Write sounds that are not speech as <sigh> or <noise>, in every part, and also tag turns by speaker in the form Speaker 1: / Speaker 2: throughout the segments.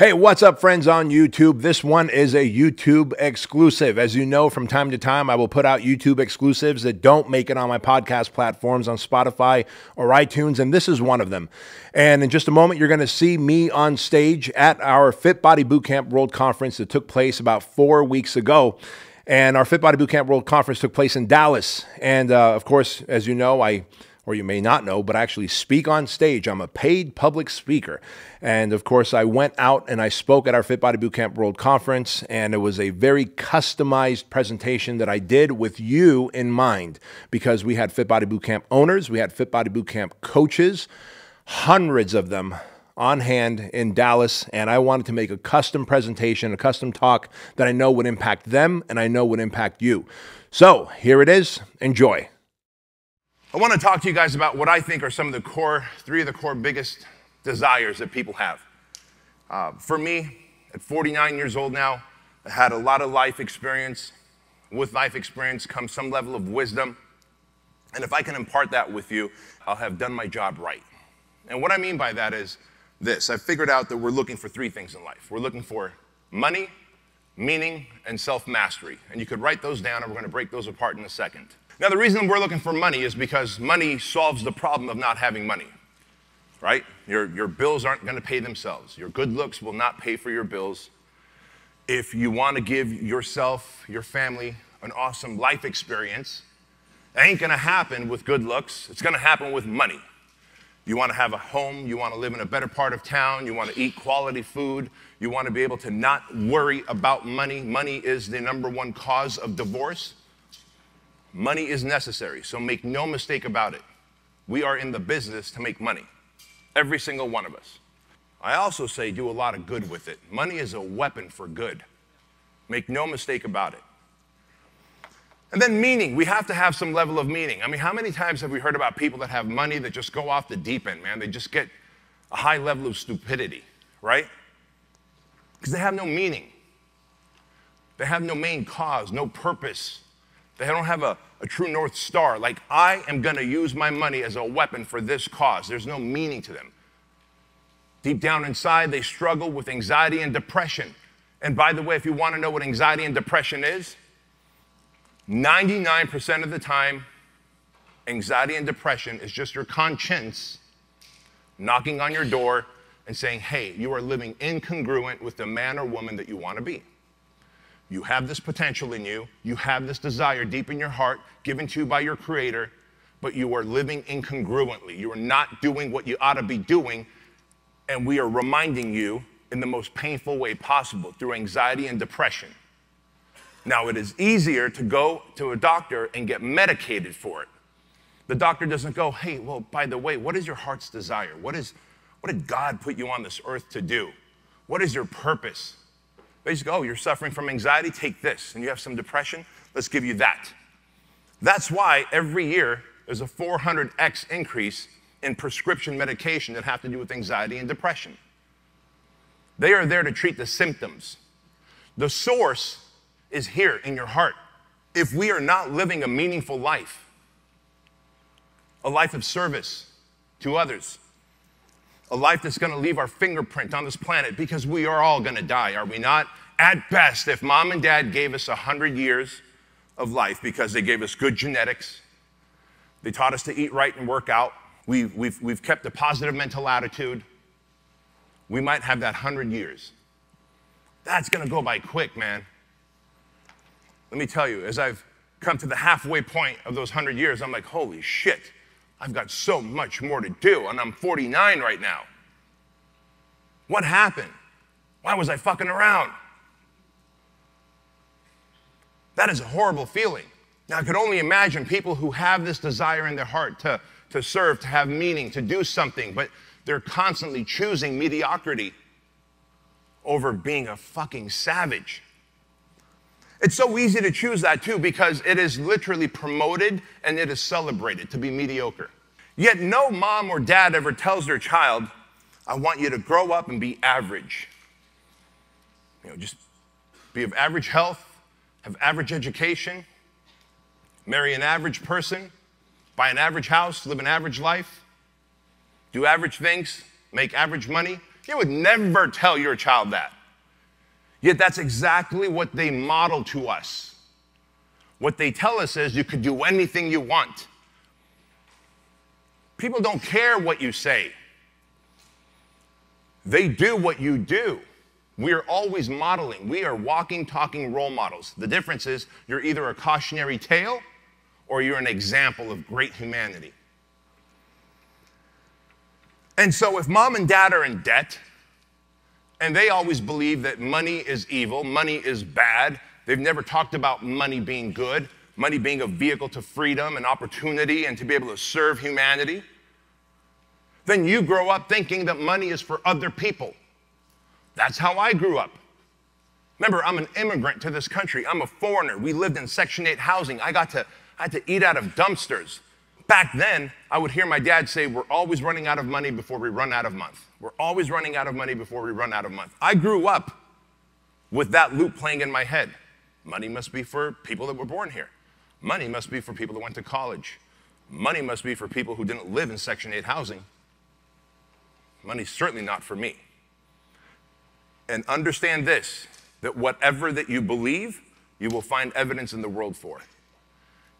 Speaker 1: Hey, what's up, friends on YouTube? This one is a YouTube exclusive. As you know, from time to time, I will put out YouTube exclusives that don't make it on my podcast platforms on Spotify or iTunes, and this is one of them. And in just a moment, you're going to see me on stage at our Fit Body Bootcamp World Conference that took place about four weeks ago. And our Fit Body Bootcamp World Conference took place in Dallas. And uh, of course, as you know, I or you may not know, but I actually speak on stage. I'm a paid public speaker. And of course, I went out and I spoke at our Fit Body Bootcamp World Conference, and it was a very customized presentation that I did with you in mind because we had Fit Body Bootcamp owners, we had Fit Body Bootcamp coaches, hundreds of them on hand in Dallas, and I wanted to make a custom presentation, a custom talk that I know would impact them and I know would impact you. So here it is. Enjoy. I want to talk to you guys about what I think are some of the core, three of the core biggest desires that people have. Uh, for me, at 49 years old now, I had a lot of life experience. With life experience comes some level of wisdom. And if I can impart that with you, I'll have done my job right. And what I mean by that is this I've figured out that we're looking for three things in life we're looking for money, meaning, and self mastery. And you could write those down, and we're going to break those apart in a second. Now, the reason we're looking for money is because money solves the problem of not having money, right? Your, your bills aren't going to pay themselves. Your good looks will not pay for your bills. If you want to give yourself, your family, an awesome life experience, it ain't going to happen with good looks. It's going to happen with money. You want to have a home, you want to live in a better part of town, you want to eat quality food, you want to be able to not worry about money. Money is the number one cause of divorce. Money is necessary, so make no mistake about it. We are in the business to make money, every single one of us. I also say do a lot of good with it. Money is a weapon for good. Make no mistake about it. And then meaning, we have to have some level of meaning. I mean, how many times have we heard about people that have money that just go off the deep end, man? They just get a high level of stupidity, right? Because they have no meaning. They have no main cause, no purpose. They don't have a, a true North Star. Like, I am going to use my money as a weapon for this cause. There's no meaning to them. Deep down inside, they struggle with anxiety and depression. And by the way, if you want to know what anxiety and depression is, 99% of the time, anxiety and depression is just your conscience knocking on your door and saying, hey, you are living incongruent with the man or woman that you want to be. You have this potential in you. You have this desire deep in your heart, given to you by your Creator, but you are living incongruently. You are not doing what you ought to be doing, and we are reminding you in the most painful way possible through anxiety and depression. Now, it is easier to go to a doctor and get medicated for it. The doctor doesn't go, hey, well, by the way, what is your heart's desire? What, is, what did God put you on this earth to do? What is your purpose? Basically, oh, you're suffering from anxiety, take this. And you have some depression, let's give you that. That's why every year there's a 400x increase in prescription medication that have to do with anxiety and depression. They are there to treat the symptoms. The source is here in your heart. If we are not living a meaningful life, a life of service to others, a life that's going to leave our fingerprint on this planet because we are all going to die, are we not? At best, if mom and dad gave us 100 years of life because they gave us good genetics, they taught us to eat right and work out, we, we've, we've kept a positive mental attitude, we might have that 100 years. That's going to go by quick, man. Let me tell you, as I've come to the halfway point of those 100 years, I'm like, holy shit. I've got so much more to do, and I'm 49 right now. What happened? Why was I fucking around? That is a horrible feeling. Now, I could only imagine people who have this desire in their heart to, to serve, to have meaning, to do something, but they're constantly choosing mediocrity over being a fucking savage. It's so easy to choose that too because it is literally promoted and it is celebrated to be mediocre. Yet no mom or dad ever tells their child, I want you to grow up and be average. You know, just be of average health, have average education, marry an average person, buy an average house, live an average life, do average things, make average money.
Speaker 2: You would never tell your child that. Yet that's exactly what they model to us. What they tell us is you could do anything you want. People don't care what you say, they do what you do. We are always modeling. We are walking, talking role models. The difference is you're either a cautionary tale or you're an example of great humanity. And so, if mom and dad are in debt, and they always believe that money is evil, money is bad, they've never talked about money being good, money being a vehicle to freedom and opportunity and to be able to serve humanity, then you grow up thinking that money is for other people. That's how I grew up. Remember, I'm an immigrant to this country. I'm a foreigner. We lived in Section 8 housing. I got to, I had to eat out of dumpsters. Back then, I would hear my dad say, We're always running out of money before we run out of month. We're always running out of money before we run out of month. I grew up with that loop playing in my head. Money must be for people that were born here. Money must be for people that went to college. Money must be for people who didn't live in Section 8 housing. Money's certainly not for me. And understand this that whatever that you believe, you will find evidence in the world for.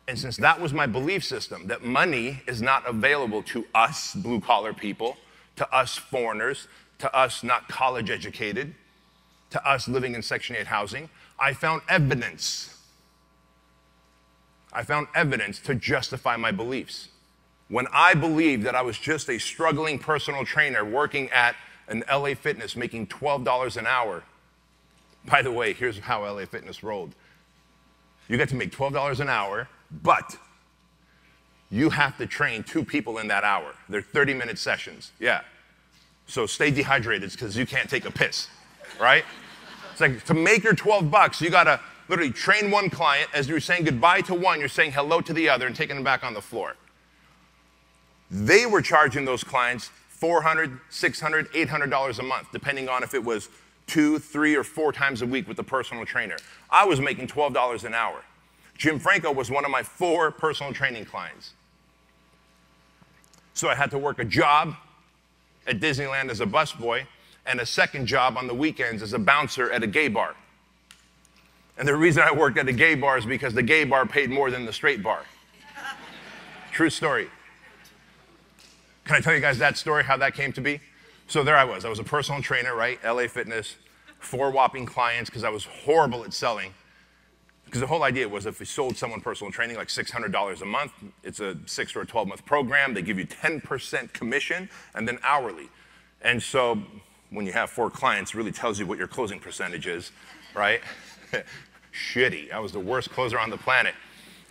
Speaker 2: And since that was my belief system, that money is not available to us blue collar people, to us foreigners, to us not college educated, to us living in Section 8 housing, I found evidence. I found evidence to justify my beliefs. When I believed that I was just a struggling personal trainer working at an LA Fitness making $12 an hour, by the way, here's how LA Fitness rolled. You get to make $12 an hour but you have to train two people in that hour. They're 30 minute sessions. Yeah. So stay dehydrated because you can't take a piss, right? It's like to make your 12 bucks, you gotta literally train one client. As you're saying goodbye to one, you're saying hello to the other and taking them back on the floor. They were charging those clients $400, $600, $800 a month, depending on if it was two, three, or four times a week with the personal trainer. I was making $12 an hour. Jim Franco was one of my four personal training clients. So I had to work a job at Disneyland as a busboy and a second job on the weekends as a bouncer at a gay bar. And the reason I worked at a gay bar is because the gay bar paid more than the straight bar. <laughs> True story. Can I tell you guys that story, how that came to be? So there I was. I was a personal trainer, right? LA Fitness, four whopping clients because I was horrible at selling. Because the whole idea was if we sold someone personal training like $600 a month, it's a six or a 12 month program. They give you 10% commission and then hourly. And so when you have four clients, it really tells you what your closing percentage is, right? <laughs> Shitty. I was the worst closer on the planet.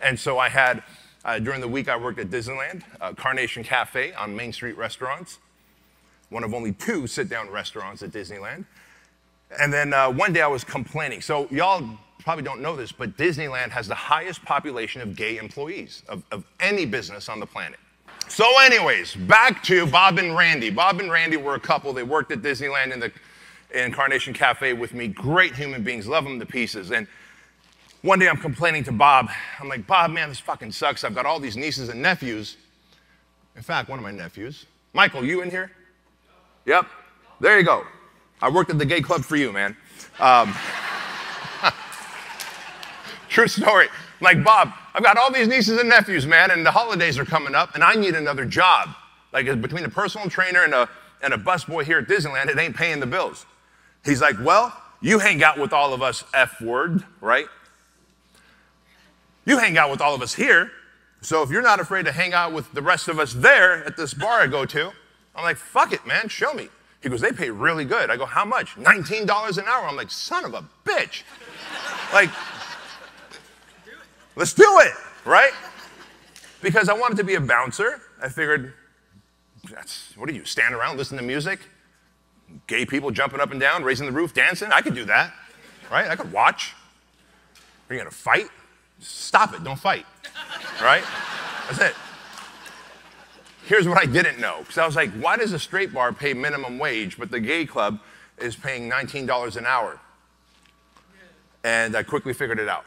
Speaker 2: And so I had, uh, during the week, I worked at Disneyland, uh, Carnation Cafe on Main Street Restaurants, one of only two sit down restaurants at Disneyland. And then uh, one day I was complaining. So, y'all probably don't know this, but Disneyland has the highest population of gay employees of, of any business on the planet. So, anyways, back to Bob and Randy. Bob and Randy were a couple. They worked at Disneyland in the Incarnation Cafe with me. Great human beings, love them to pieces. And one day I'm complaining to Bob. I'm like, Bob, man, this fucking sucks. I've got all these nieces and nephews. In fact, one of my nephews. Michael, you in here? Yep. There you go. I worked at the gay club for you, man. Um, True story. Like, Bob, I've got all these nieces and nephews, man, and the holidays are coming up, and I need another job. Like, between a personal trainer and a, and a busboy here at Disneyland, it ain't paying the bills. He's like, Well, you hang out with all of us, F word, right? You hang out with all of us here. So if you're not afraid to hang out with the rest of us there at this bar I go to, I'm like, fuck it, man, show me. He goes, they pay really good. I go, how much? $19 an hour. I'm like, son of a bitch. like, Let's do it, right? Because I wanted to be a bouncer. I figured, that's, what are you, stand around, listen to music? Gay people jumping up and down, raising the roof, dancing? I could do that, right? I could watch. Are you gonna fight? Stop it, don't fight, right? That's it. Here's what I didn't know, because I was like, why does a straight bar pay minimum wage, but the gay club is paying $19 an hour? And I quickly figured it out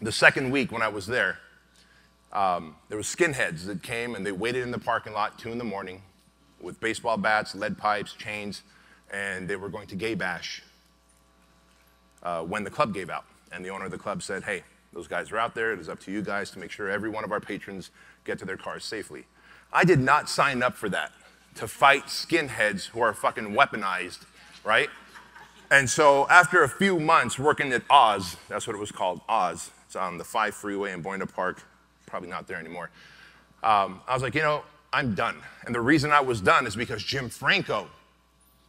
Speaker 2: the second week when I was there, um, there were skinheads that came and they waited in the parking lot two in the morning with baseball bats, lead pipes, chains. and they were going to gay bash uh, when the club gave out. And the owner of the club said, hey, those guys are out there. It is up to you guys to make sure every one of our patrons get to their cars safely. I did not sign up for that to fight skinheads who are fucking weaponized, right? And so after a few months working at Oz, that's what it was called, Oz. It's on the 5 freeway in Buena Park, probably not there anymore. Um, I was like, you know, I'm done. And the reason I was done is because Jim Franco,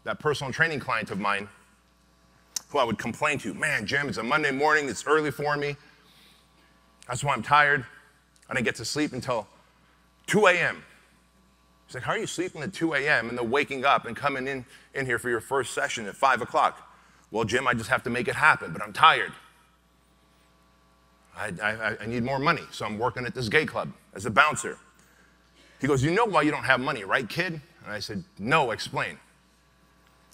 Speaker 2: that personal training client of mine, who I would complain to, man, Jim, it's a Monday morning, it's early for me. That's why I'm tired. I didn't get to sleep until 2 a.m. He's like, How are you sleeping at 2 a.m. and then waking up and coming in, in here for your first session at 5 o'clock? Well, Jim, I just have to make it happen, but I'm tired. I, I, I need more money, so I'm working at this gay club as a bouncer. He goes, You know why you don't have money, right, kid? And I said, No, explain.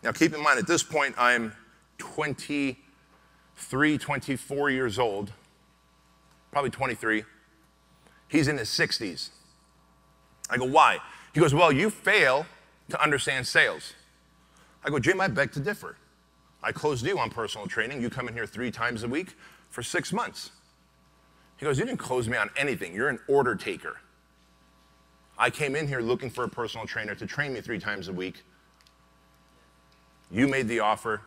Speaker 2: Now, keep in mind, at this point, I'm 23, 24 years old, probably 23. He's in his 60s. I go, Why? He goes, Well, you fail to understand sales. I go, Jim, I beg to differ. I closed you on personal training. You come in here three times a week for six months. He goes, You didn't close me on anything. You're an order taker. I came in here looking for a personal trainer to train me three times a week. You made the offer.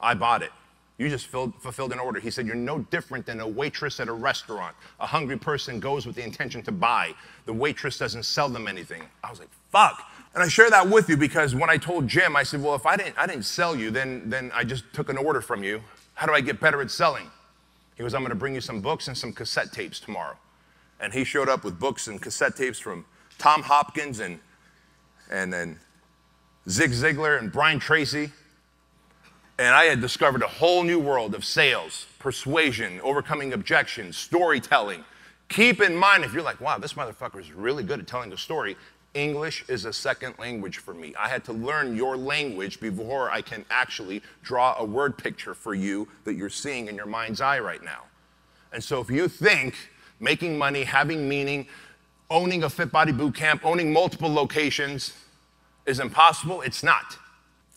Speaker 2: I bought it. You just filled, fulfilled an order. He said, You're no different than a waitress at a restaurant. A hungry person goes with the intention to buy. The waitress doesn't sell them anything. I was like, Fuck. And I share that with you because when I told Jim, I said, Well, if I didn't, I didn't sell you, then, then I just took an order from you. How do I get better at selling? He goes, I'm going to bring you some books and some cassette tapes tomorrow. And he showed up with books and cassette tapes from Tom Hopkins and, and, and Zig Ziglar and Brian Tracy. And I had discovered a whole new world of sales, persuasion, overcoming objections, storytelling. Keep in mind, if you're like, wow, this motherfucker is really good at telling a story, English is a second language for me. I had to learn your language before I can actually draw a word picture for you that you're seeing in your mind's eye right now. And so if you think making money, having meaning, owning a fit body boot camp, owning multiple locations is impossible, it's not.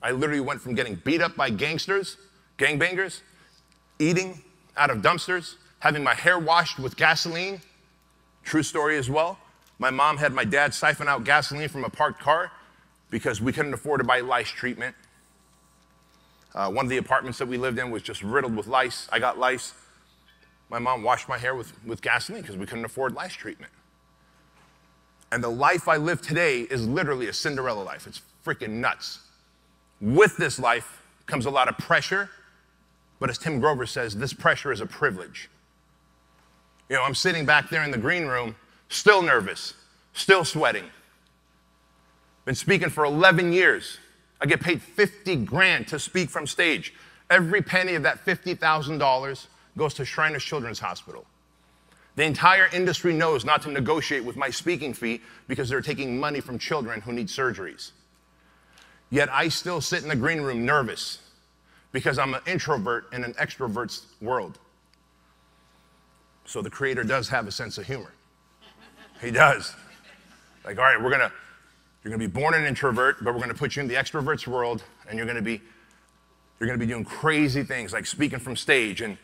Speaker 2: I literally went from getting beat up by gangsters, gangbangers, eating out of dumpsters, having my hair washed with gasoline. True story as well. My mom had my dad siphon out gasoline from a parked car because we couldn't afford to buy lice treatment. Uh, one of the apartments that we lived in was just riddled with lice. I got lice. My mom washed my hair with, with gasoline because we couldn't afford lice treatment. And the life I live today is literally a Cinderella life. It's freaking nuts. With this life comes a lot of pressure, but as Tim Grover says, this pressure is a privilege. You know, I'm sitting back there in the green room, still nervous, still sweating. Been speaking for 11 years. I get paid 50 grand to speak from stage. Every penny of that $50,000 goes to Shriners Children's Hospital. The entire industry knows not to negotiate with my speaking fee because they're taking money from children who need surgeries. Yet I still sit in the green room nervous because I'm an introvert in an extrovert's world. So the creator does have a sense of humor. He does. Like, all right, we're gonna, you're gonna be born an introvert, but we're gonna put you in the extrovert's world, and you're gonna be, you're gonna be doing crazy things like speaking from stage and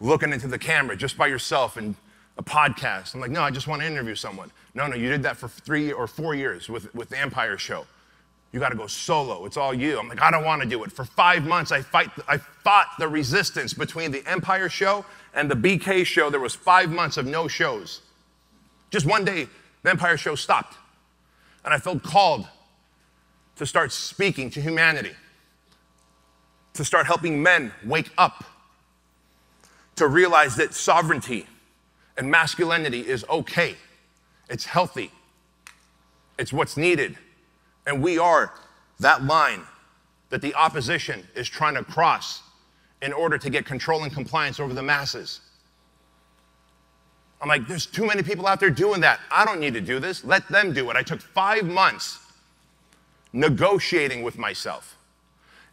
Speaker 2: looking into the camera just by yourself and a podcast. I'm like, no, I just want to interview someone. No, no, you did that for three or four years with, with the Empire Show. You got to go solo. It's all you. I'm like, I don't want to do it. For five months, I, fight, I fought the resistance between the Empire show and the BK show. There was five months of no shows. Just one day, the Empire show stopped. And I felt called to start speaking to humanity, to start helping men wake up, to realize that sovereignty and masculinity is okay. It's healthy. It's what's needed. And we are that line that the opposition is trying to cross in order to get control and compliance over the masses. I'm like, there's too many people out there doing that. I don't need to do this. Let them do it. I took five months negotiating with myself.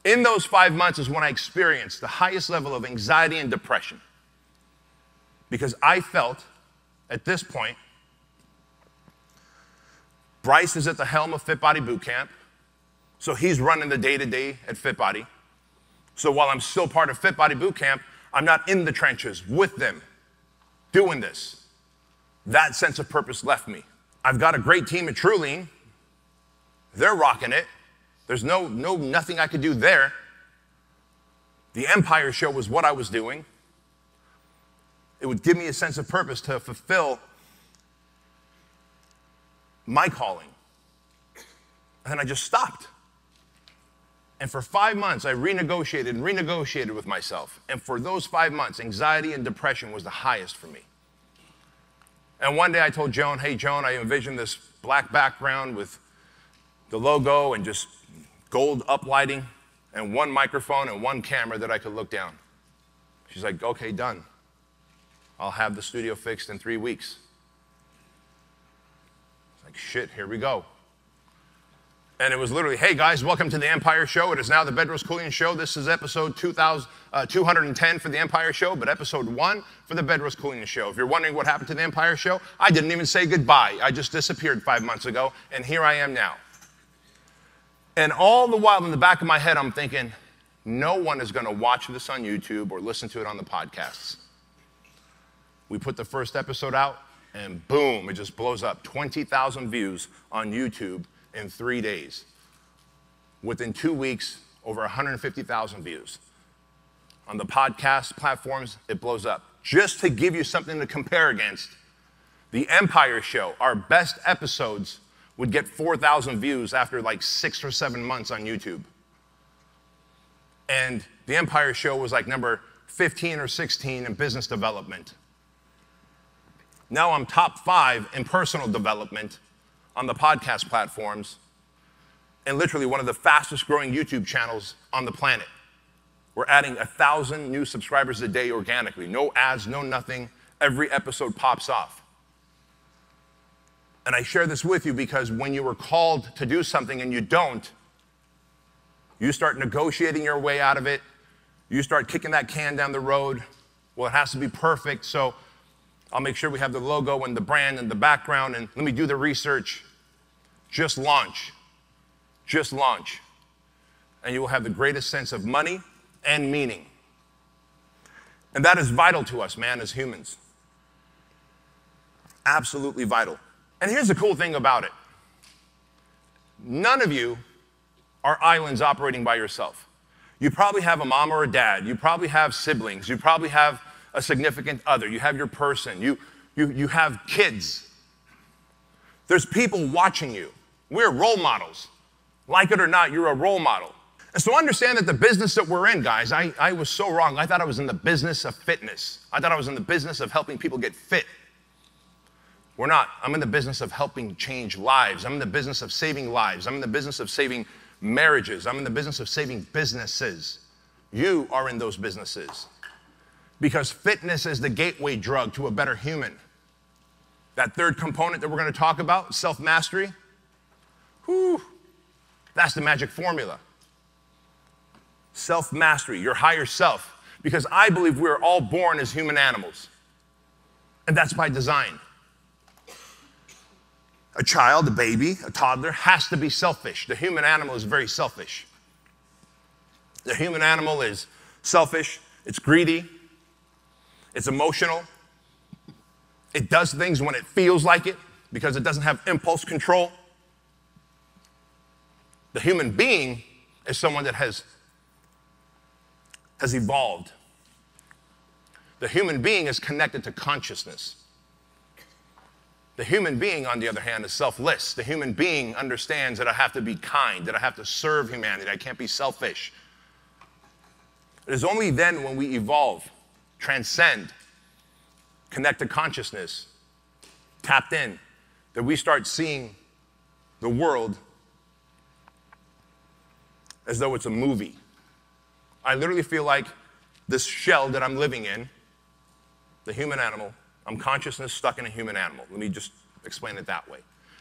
Speaker 2: In those five months is when I experienced the highest level of anxiety and depression. Because I felt at this point Bryce is at the helm of Fit Body Boot Camp. So he's running the day to day at FitBody. So while I'm still part of FitBody Boot Camp, I'm not in the trenches with them doing this. That sense of purpose left me. I've got a great team at TruLean. They're rocking it. There's no, no nothing I could do there. The Empire Show was what I was doing. It would give me a sense of purpose to fulfill my calling. And then I just stopped. And for five months, I renegotiated and renegotiated with myself. And for those five months, anxiety and depression was the highest for me. And one day I told Joan, hey, Joan, I envisioned this black background with the logo and just gold uplighting and one microphone and one camera that I could look down. She's like, okay, done. I'll have the studio fixed in three weeks. It's like, shit, here we go. And it was literally, hey guys, welcome to the Empire Show. It is now the Bedros Keuilian Show. This is episode 2000, uh, 210 for the Empire Show, but episode one for the Bedros Keuilian Show. If you're wondering what happened to the Empire Show, I didn't even say goodbye. I just disappeared five months ago, and here I am now. And all the while in the back of my head, I'm thinking, no one is going to watch this on YouTube or listen to it on the podcasts. We put the first episode out, and boom, it just blows up 20,000 views on YouTube in three days. Within two weeks, over 150,000 views. On the podcast platforms, it blows up. Just to give you something to compare against, the Empire Show, our best episodes would get 4,000 views after like six or seven months on YouTube. And the Empire Show was like number 15 or 16 in business development. Now I'm top five in personal development on the podcast platforms and literally one of the fastest growing YouTube channels on the planet. We're adding a thousand new subscribers a day organically. No ads, no nothing. Every episode pops off. And I share this with you because when you were called to do something and you don't, you start negotiating your way out of it. You start kicking that can down the road. Well, it has to be perfect. So I'll make sure we have the logo and the brand and the background and let me do the research. Just launch. Just launch. And you will have the greatest sense of money and meaning. And that is vital to us, man, as humans. Absolutely vital. And here's the cool thing about it none of you are islands operating by yourself. You probably have a mom or a dad. You probably have siblings. You probably have a significant other. You have your person. You, you, you have kids. There's people watching you. We're role models. Like it or not, you're a role model. And so understand that the business that we're in, guys, I, I was so wrong. I thought I was in the business of fitness. I thought I was in the business of helping people get fit. We're not. I'm in the business of helping change lives. I'm in the business of saving lives. I'm in the business of saving marriages. I'm in the business of saving businesses. You are in those businesses. Because fitness is the gateway drug to a better human. That third component that we're going to talk about, self mastery, whew, that's the magic formula. Self mastery, your higher self. Because I believe we're all born as human animals. And that's by design. A child, a baby, a toddler has to be selfish. The human animal is very selfish. The human animal is selfish, it's greedy, it's emotional. It does things when it feels like it because it doesn't have impulse control. The human being is someone that has, has evolved. The human being is connected to consciousness. The human being, on the other hand, is selfless. The human being understands that I have to be kind, that I have to serve humanity, I can't be selfish. It is only then when we evolve transcend, connect to consciousness, tapped in, that we start seeing the world as though it's a movie. I literally feel like this shell that I'm living in, the human animal, I'm consciousness stuck in a human animal. Let me just explain it that way.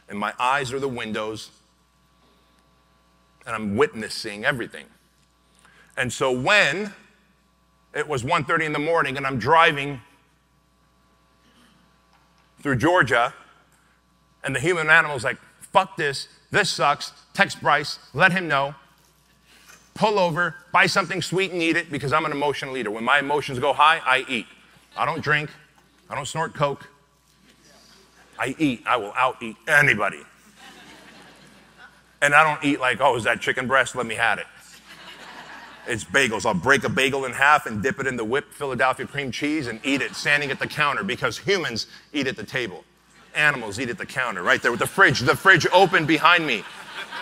Speaker 2: And my eyes are the windows, and I'm witnessing everything. And so when it was 1.30 in the morning and I'm driving through Georgia and the human animal's like, fuck this, This sucks. Text Bryce, let him know. Pull over, buy something sweet and eat it because I'm an emotional eater. When my emotions go high, I eat. I don't drink. I don't snort coke. I eat. I will out eat anybody. And I don't eat like, oh, is that chicken breast? Let me have it. It's bagels. I'll break a bagel in half and dip it in the whipped Philadelphia cream cheese and eat it standing at the counter because humans eat at the table. Animals eat at the counter right there with the fridge, the fridge open behind me.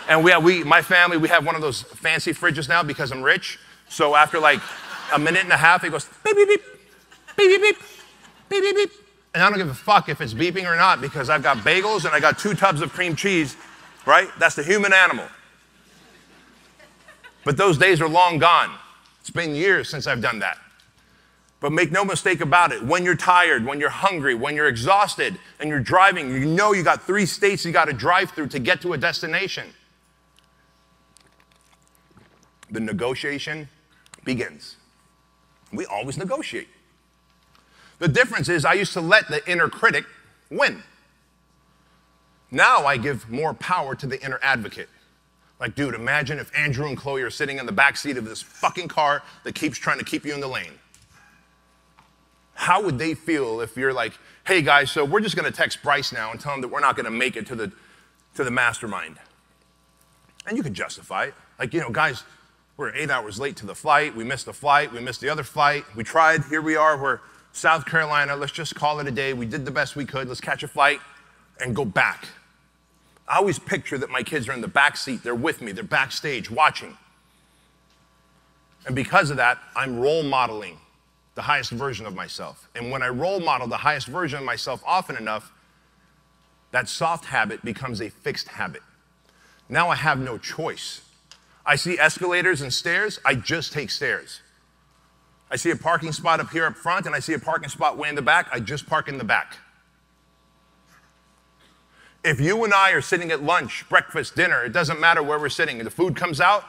Speaker 2: And we, have, we, my family, we have one of those fancy fridges now because I'm rich. So after like a minute and a half, it goes beep, beep, beep, beep, beep, beep, beep, beep, beep. And I don't give a fuck if it's beeping or not because I've got bagels and I got two tubs of cream cheese, right? That's the human animal. But those days are long gone. It's been years since I've done that. But make no mistake about it, when you're tired, when you're hungry, when you're exhausted, and you're driving, you know you got three states you got to drive through to get to a destination. The negotiation begins. We always negotiate. The difference is, I used to let the inner critic win. Now I give more power to the inner advocate. Like, dude, imagine if Andrew and Chloe are sitting in the back seat of this fucking car that keeps trying to keep you in the lane. How would they feel if you're like, hey guys, so we're just gonna text Bryce now and tell him that we're not gonna make it to the, to the mastermind? And you could justify it. Like, you know, guys, we're eight hours late to the flight. We missed the flight. We missed the other flight. We tried. Here we are. We're South Carolina. Let's just call it a day. We did the best we could. Let's catch a flight and go back. I always picture that my kids are in the back seat, they're with me, they're backstage watching. And because of that, I'm role modeling the highest version of myself. And when I role model the highest version of myself often enough, that soft habit becomes a fixed habit. Now I have no choice. I see escalators and stairs, I just take stairs. I see a parking spot up here up front and I see a parking spot way in the back, I just park in the back. If you and I are sitting at lunch, breakfast, dinner, it doesn't matter where we're sitting, the food comes out,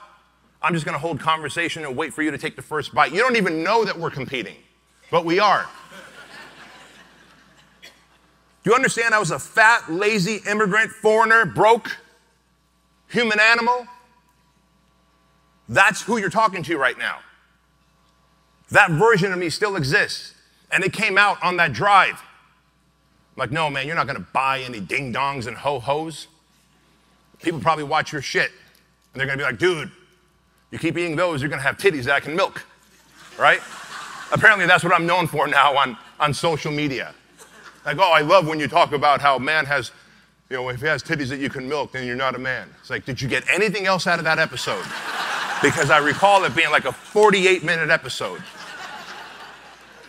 Speaker 2: I'm just gonna hold conversation and wait for you to take the first bite. You don't even know that we're competing, but we are. Do you understand I was a fat, lazy immigrant, foreigner, broke, human animal? That's who you're talking to right now. That version of me still exists. And it came out on that drive. I'm like, no, man, you're not gonna buy any ding dongs and ho hos. People probably watch your shit and they're gonna be like, dude, you keep eating those, you're gonna have titties that I can milk, right? Apparently, that's what I'm known for now on, on social media. Like, oh, I love when you talk about how man has, you know, if he has titties that you can milk, then you're not a man. It's like, did you get anything else out of that episode? Because I recall it being like a 48 minute episode.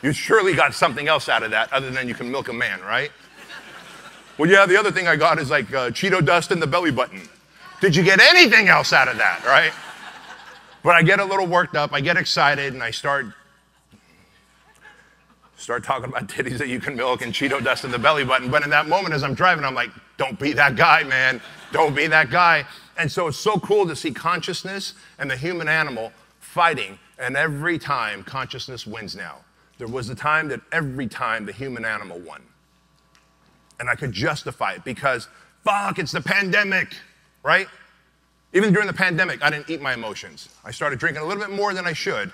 Speaker 2: You surely got something else out of that other than you can milk a man, right? Well, yeah, the other thing I got is like uh, Cheeto dust in the belly button. Did you get anything else out of that, right? But I get a little worked up, I get excited, and I start start talking about titties that you can milk and Cheeto dust in the belly button. But in that moment, as I'm driving, I'm like, don't be that guy, man. Don't be that guy. And so it's so cool to see consciousness and the human animal fighting. And every time, consciousness wins now. There was a time that every time the human animal won. And I could justify it because, fuck, it's the pandemic, right? Even during the pandemic, I didn't eat my emotions. I started drinking a little bit more than I should,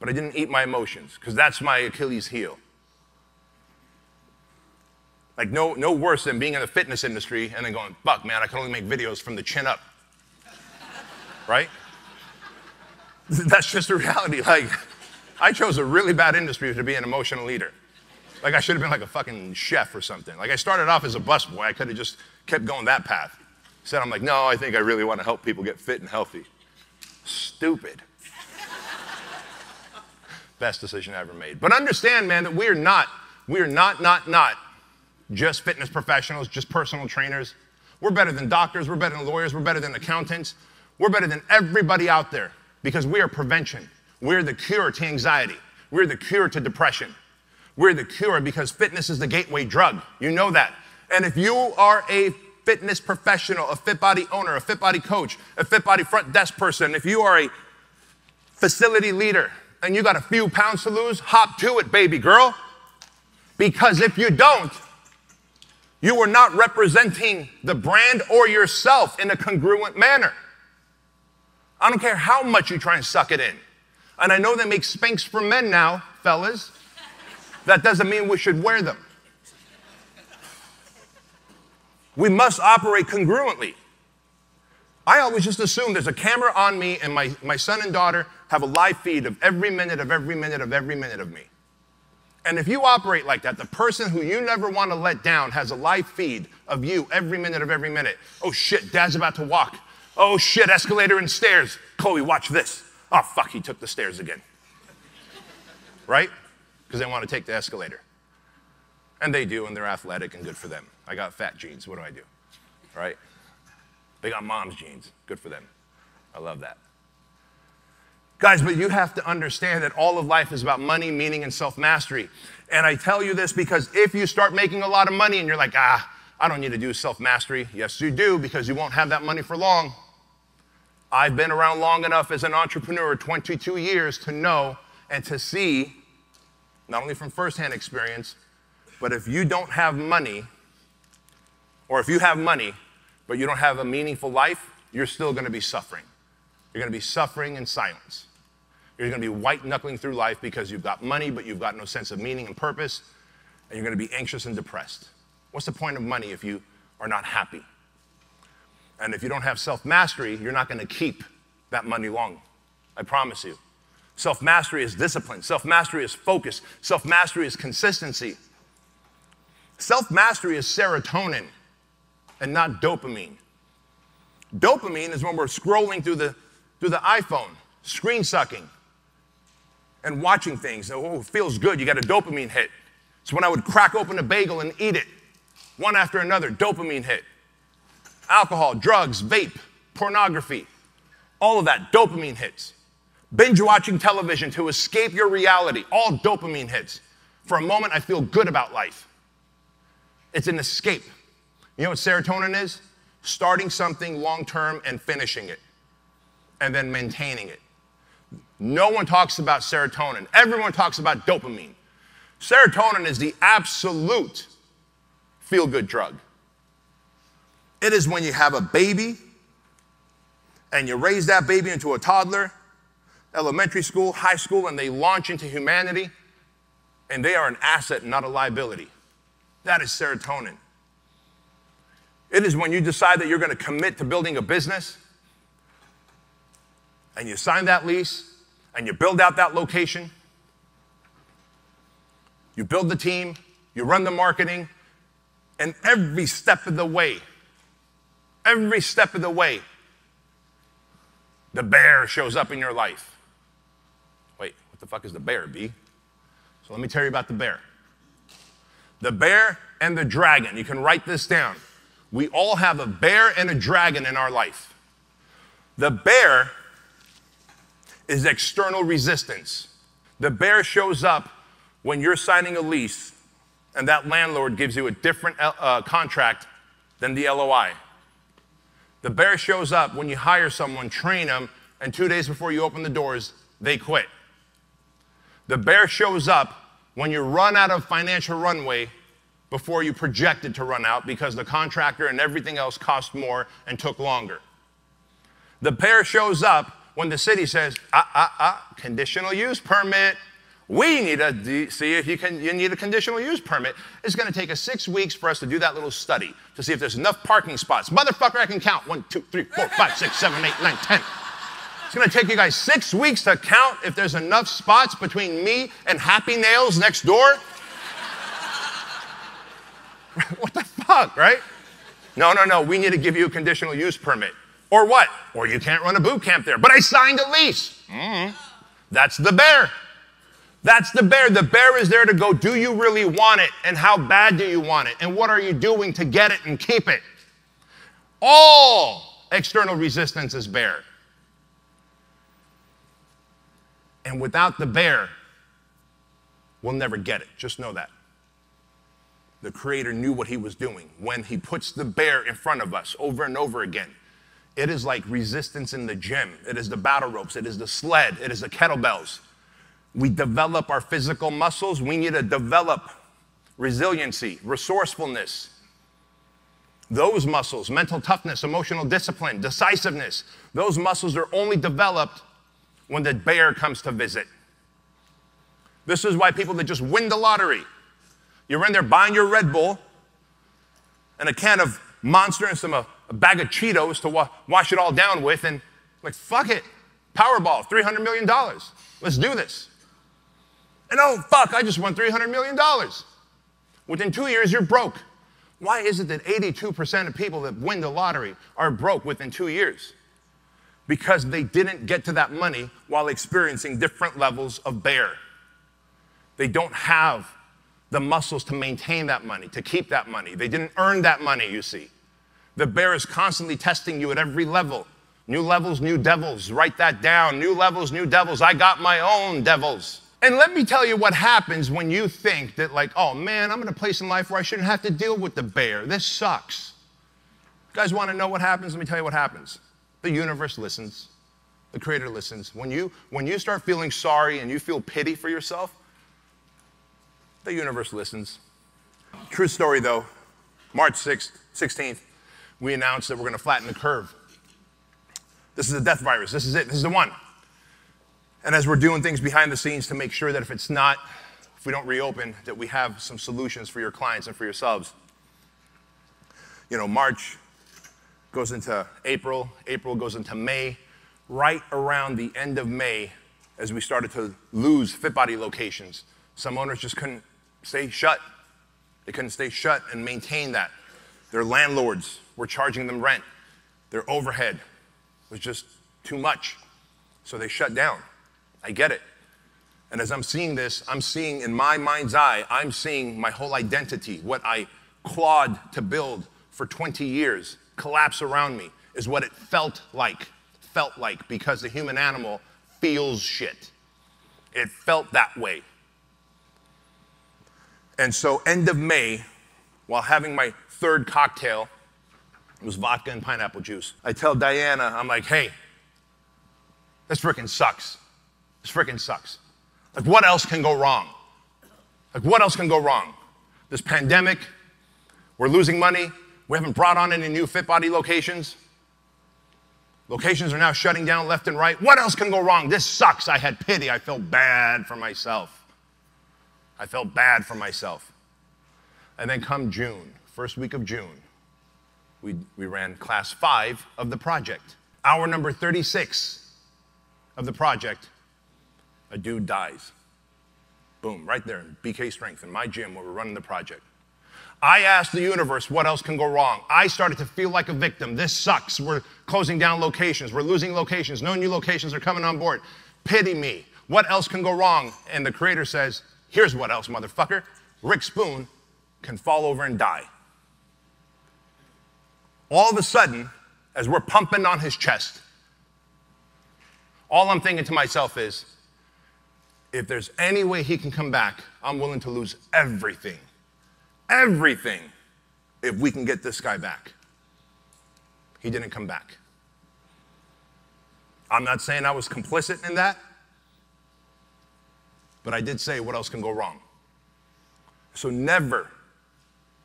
Speaker 2: but I didn't eat my emotions because that's my Achilles heel. Like, no, no worse than being in the fitness industry and then going, fuck, man, I can only make videos from the chin up. right? <laughs> That's just a reality. Like, I chose a really bad industry to be an emotional leader. Like I should have been like a fucking chef or something. Like I started off as a busboy. I could have just kept going that path. Said I'm like, no, I think I really want to help people get fit and healthy. Stupid. Best decision I ever made. But understand, man, that we're not, we're not, not, not just fitness professionals, just personal trainers. We're better than doctors, we're better than lawyers, we're better than accountants, we're better than everybody out there because we are prevention. We're the cure to anxiety. We're the cure to depression. We're the cure because fitness is the gateway drug. You know that. And if you are a fitness professional, a fit body owner, a fit body coach, a fit body front desk person, if you are a facility leader and you got a few pounds to lose, hop to it, baby girl. Because if you don't, You are not representing the brand or yourself in a congruent manner. I don't care how much you try and suck it in. And I know they make Spanx for men now, fellas. That doesn't mean we should wear them. We must operate congruently. I always just assume there's a camera on me, and my, my son and daughter have a live feed of every minute of every minute of every minute of me. And if you operate like that, the person who you never want to let down has a live feed of you every minute of every minute. Oh shit, dad's about to walk. Oh shit, escalator and stairs. Chloe, watch this. Oh fuck, he took the stairs again. right? Because they want to take the escalator. And they do, and they're athletic and good for them. I got fat jeans. What do I do? Right? They got mom's jeans. Good for them. I love that. Guys, but you have to understand that all of life is about money, meaning, and self mastery. And I tell you this because if you start making a lot of money and you're like, ah, I don't need to do self mastery, yes, you do, because you won't have that money for long. I've been around long enough as an entrepreneur, 22 years, to know and to see, not only from firsthand experience, but if you don't have money, or if you have money, but you don't have a meaningful life, you're still gonna be suffering. You're gonna be suffering in silence. You're going to be white knuckling through life because you've got money, but you've got no sense of meaning and purpose, and you're going to be anxious and depressed. What's the point of money if you are not happy? And if you don't have self mastery, you're not going to keep that money long. I promise you. Self mastery is discipline, self mastery is focus, self mastery is consistency. Self mastery is serotonin and not dopamine. Dopamine is when we're scrolling through the, through the iPhone, screen sucking, and watching things. Oh, it feels good. You got a dopamine hit. So when I would crack open a bagel and eat it, one after another, dopamine hit. Alcohol, drugs, vape, pornography, all of that, dopamine hits. Binge watching television to escape your reality, all dopamine hits. For a moment, I feel good about life. It's an escape. You know what serotonin is? Starting something long term and finishing it, and then maintaining it. No one talks about serotonin. Everyone talks about dopamine. Serotonin is the absolute feel good drug. It is when you have a baby and you raise that baby into a toddler, elementary school, high school, and they launch into humanity, and they are an asset, not a liability. That is serotonin. It is when you decide that you're going to commit to building a business and you sign that lease and you build out that location, you build the team, you run the marketing, and every step of the way, every step of the way, the bear shows up in your life. Wait, what the fuck is the bear, B? So let me tell you about the bear. The bear and the dragon. You can write this down. We all have a bear and a dragon in our life. The bear is external resistance. The bear shows up when you're signing a lease and that landlord gives you a different uh, uh contract than the LOI. The bear shows up when you hire someone, train them, and two days before you open the doors, they quit. The bear shows up when you run out of financial runway before you projected to run out because the contractor and everything else cost more and took longer. The bear shows up when the city says, ah, ah, ah, conditional use permit. We need to see if you can, you need a conditional use permit. It's gonna take us six weeks for us to do that little study to see if there's enough parking spots. Motherfucker, I can count one, two, three, four, five, six, seven, eight, nine, ten. It's gonna take you guys six weeks to count if there's enough spots between me and Happy Nails next door. <laughs> what the fuck, right? No, no, no, we need to give you a conditional use permit. Or what? Or you can't run a boot camp there. But I signed a lease. Mm-hmm. That's the bear. That's the bear. The bear is there to go, do you really want it? And how bad do you want it? And what are you doing to get it and keep it? All external resistance is bear. And without the bear, we'll never get it. Just know that. The Creator knew what He was doing when He puts the bear in front of us over and over again. It is like resistance in the gym. It is the battle ropes. It is the sled. It is the kettlebells. We develop our physical muscles. We need to develop resiliency, resourcefulness, those muscles, mental toughness, emotional discipline, decisiveness, those muscles are only developed when the bear comes to visit. This is why people that just win the lottery, you're in there buying your Red Bull and a can of Monster and some, uh, a bag of Cheetos to wa- wash it all down with, and like, fuck it, Powerball, $300 million. Let's do this. And oh, fuck, I just won $300 million. Within two years, you're broke. Why is it that 82% of people that win the lottery are broke within two years? Because they didn't get to that money while experiencing different levels of bear. They don't have the muscles to maintain that money, to keep that money. They didn't earn that money, you see. The bear is constantly testing you at every level. New levels, new devils. Write that down. New levels, new devils. I got my own devils. And let me tell you what happens when you think that, like, oh man, I'm in a place in life where I shouldn't have to deal with the bear. This sucks. You guys want to know what happens? Let me tell you what happens. The universe listens. The creator listens. When you when you start feeling sorry and you feel pity for yourself, the universe listens. True story though, March 6th, 16th, we announced that we're going to flatten the curve. This is a death virus. This is it. This is the one. And as we're doing things behind the scenes to make sure that if it's not, if we don't reopen, that we have some solutions for your clients and for yourselves. You know, March goes into April, April goes into May. Right around the end of May, as we started to lose fit body locations, some owners just couldn't stay shut. They couldn't stay shut and maintain that. Their landlords were charging them rent. Their overhead was just too much. So they shut down. I get it. And as I'm seeing this, I'm seeing in my mind's eye, I'm seeing my whole identity, what I clawed to build for 20 years, collapse around me, is what it felt like. Felt like because the human animal feels shit. It felt that way. And so, end of May, while having my third cocktail, it was vodka and pineapple juice. I tell Diana, I'm like, hey, this freaking sucks. This freaking sucks. Like, what else can go wrong? Like, what else can go wrong? This pandemic, we're losing money, we haven't brought on any new fit body locations. Locations are now shutting down left and right. What else can go wrong? This sucks. I had pity. I felt bad for myself. I felt bad for myself. And then come June, first week of June, we, we ran class five of the project. Hour number 36 of the project, a dude dies. Boom, right there in BK Strength in my gym where we're running the project. I asked the universe what else can go wrong. I started to feel like a victim. This sucks. We're closing down locations. We're losing locations. No new locations are coming on board. Pity me. What else can go wrong? And the creator says, Here's what else, motherfucker. Rick Spoon can fall over and die. All of a sudden, as we're pumping on his chest, all I'm thinking to myself is, if there's any way he can come back, I'm willing to lose everything, everything, if we can get this guy back. He didn't come back. I'm not saying I was complicit in that, but I did say what else can go wrong. So never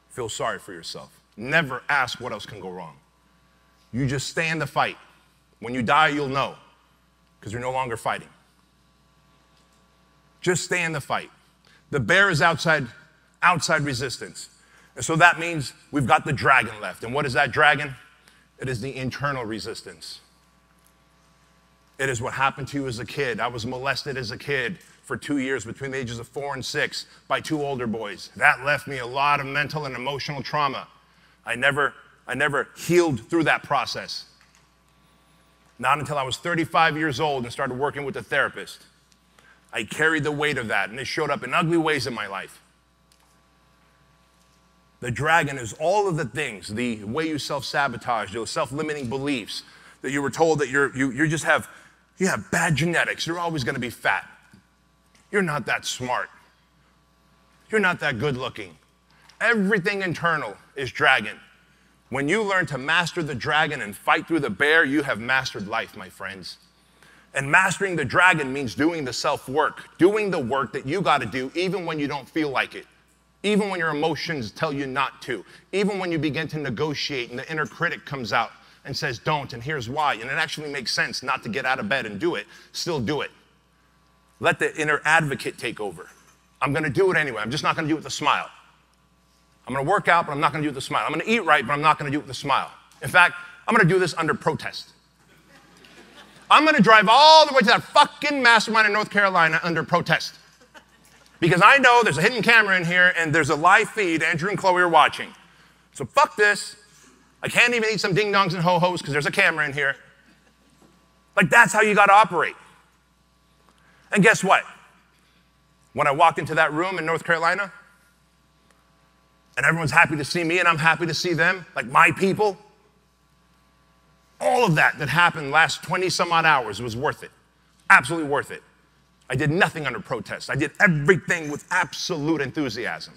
Speaker 2: feel sorry for yourself. Never ask what else can go wrong. You just stay in the fight. When you die, you'll know because you're no longer fighting. Just stay in the fight. The bear is outside, outside resistance. And so that means we've got the dragon left. And what is that dragon? It is the internal resistance. It is what happened to you as a kid. I was molested as a kid for two years between the ages of four and six by two older boys. That left me a lot of mental and emotional trauma. I never, I never healed through that process. Not until I was 35 years old and started working with a therapist. I carried the weight of that, and it showed up in ugly ways in my life. The dragon is all of the things, the way you self sabotage, those self limiting beliefs that you were told that you're, you, you just have, you have bad genetics, you're always going to be fat. You're not that smart. You're not that good looking. Everything internal is dragon. When you learn to master the dragon and fight through the bear, you have mastered life, my friends. And mastering the dragon means doing the self work, doing the work that you got to do even when you don't feel like it. even when your emotions tell you not to, even when you begin to negotiate and the inner critic comes out and says, don't, and here's why, and it actually makes sense not to get out of bed and do it, still do it. Let the inner advocate take over. I'm gonna do it anyway. I'm just not gonna do it with a smile. I'm gonna work out, but I'm not gonna do it with a smile. I'm gonna eat right, but I'm not gonna do it with a smile. In fact, I'm gonna do this under protest. I'm gonna drive all the way to that fucking mastermind in North Carolina under protest. Because I know there's a hidden camera in here and there's a live feed Andrew and Chloe are watching. So fuck this. I can't even eat some ding dongs and ho hos because there's a camera in here. Like, that's how you got to operate. And guess what? When I walked into that room in North Carolina, and everyone's happy to see me, and I'm happy to see them, like my people, all of that that happened last 20 some odd hours was worth it. Absolutely worth it. I did nothing under protest. I did everything with absolute enthusiasm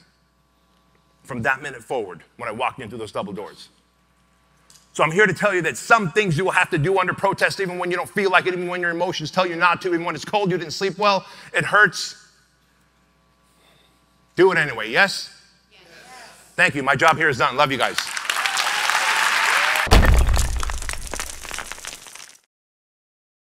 Speaker 2: from that minute forward when I walked in through those double doors. So I'm here to tell you that some things you will have to do under protest, even when you don't feel like it, even when your emotions tell you not to, even when it's cold, you didn't sleep well, it hurts. Do it anyway, yes? yes. Thank you. My job here is done. Love you guys.